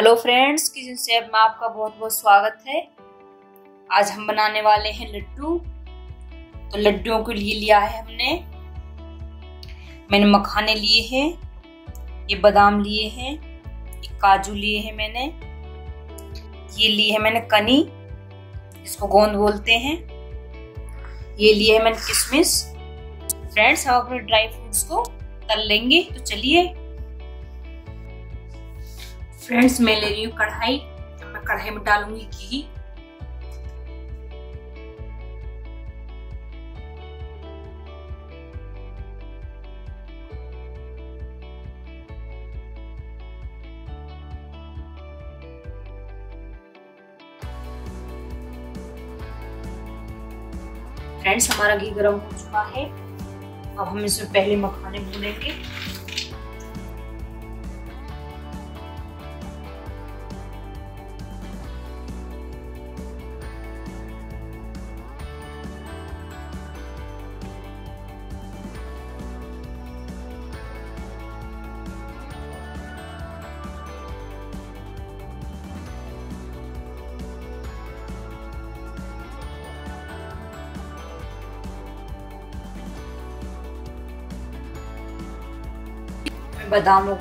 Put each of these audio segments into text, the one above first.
Hello friends, kitchen से में आपका बहुत बहुत स्वागत है। आज हम बनाने वाले हैं लड्डू। तो लड्डुओं के लिए लिया है हमने। मैंने मखाने लिए हैं, ये बादाम लिए हैं ये काजू लिए हैं मैंने, ये लिए है मैंने कनी, इसको गोंद बोलते हैं। ये लिए है मैंने किशमिश। फ्रेंड्स, हम अपने ड्राई फ्रूट्स को तल लेंगे। तो चलिए फ्रेंड्स, मैं ले रही हूँ कढ़ाई। मैं कढ़ाई में डालूँगी घी। फ्रेंड्स, हमारा घी गर्म हो चुका है। अब हम इसमें पहले मखाने भूनेंगे। बादामों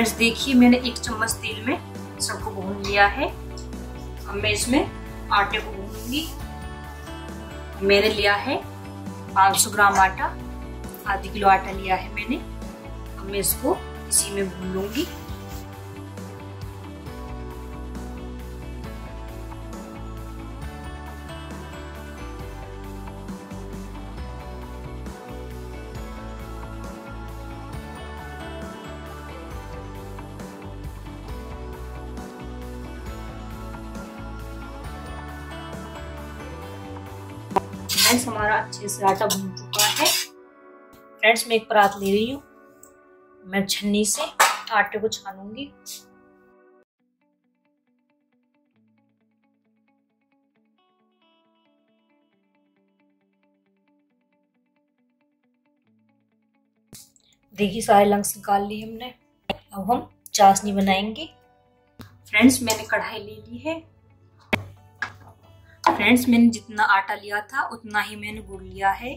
फ्रेंड्स देखिए, मैंने एक चम्मच तेल में सबको भून लिया है। अब मैं इसमें आटे को भूनूँगी। मैंने लिया है 500 ग्राम आटा, आधी किलो आटा लिया है मैंने। अब मैं इसको इसी में भून लूँगी। फ्रेंड्स हमारा अच्छे से आटा भून चुका है। फ्रेंड्स मैं एक परात ले रही हूँ। मैं छन्नी से आटे को छानूँगी। देखिए, सारे लंग्स निकाल लिए हमने। अब हम चाशनी बनाएँगे। फ्रेंड्स मैंने कढ़ाई ले ली है। फ्रेंड्स, मैंने जितना आटा लिया था, उतना ही मैंने गुड़ लिया है।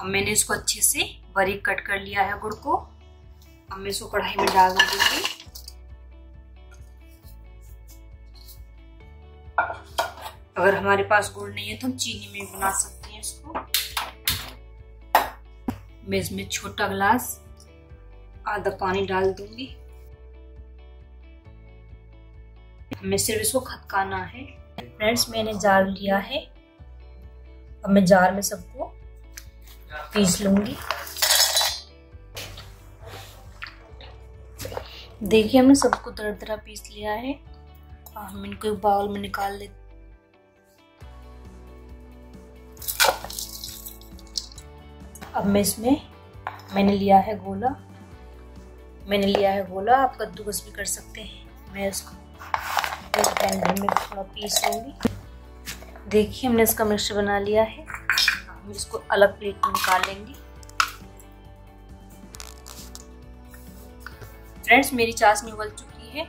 अब मैंने इसको अच्छे से बारीक कट कर लिया है गुड़ को। अब मैं इसको कढ़ाई में डाल दूँगी। अगर हमारे पास गुड़ नहीं है तो हम चीनी में बना सकते हैं इसको। मैं इसमें छोटा गिलास, आधा पानी डाल दूँगी। हमें सिर्फ़ इसको खदकाना है। फ्रेंड्स मैंने जार लिया है। अब मैं जार में सबको पीस लूँगी। देखिए, हमने सबको तरह तरह पीस लिया है। और हम इनको एक बाउल में निकाल लेते अब मैं इसमें, मैंने लिया है गोला। मैंने लिया है गोला। आप कद्दूकस भी कर सकते हैं। मैं इसको ब्लेंडर में थोड़ा पीस लूँगी। देखिए, हमने इसका मिक्सचर बना लिया है। हम इसको अलग प्लेट में निकाल लेंगे फ्रेंड्स मेरी चाशनी उबल चुकी है।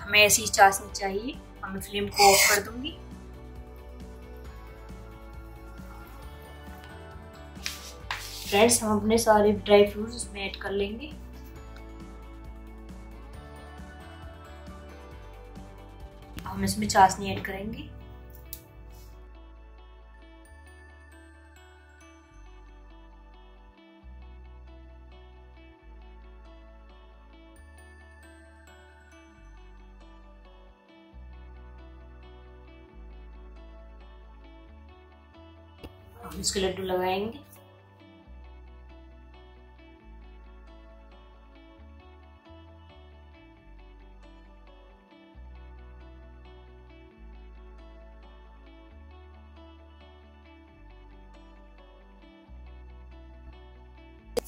हमें ऐसी चाशनी चाहिए। हमें फ्लेम को ऑफ़ कर दूँगी। फ्रेंड्स हम अपने सारे ड्राई फ्रूट्स इसमें ऐड कर लेंगे। हम इसमें चाशनी ऐड करेंगे। हम इसके लड्डू लगाएँगे।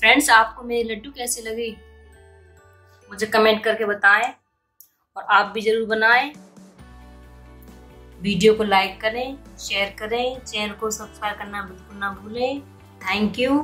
फ्रेंड्स आपको मेरे लड्डू कैसे लगे? मुझे कमेंट करके बताएँ और आप भी ज़रूर बनाएँ। वीडियो को लाइक करें शेयर करें चैनल को सब्सक्राइब करना बिल्कुल ना भूलें। Thank you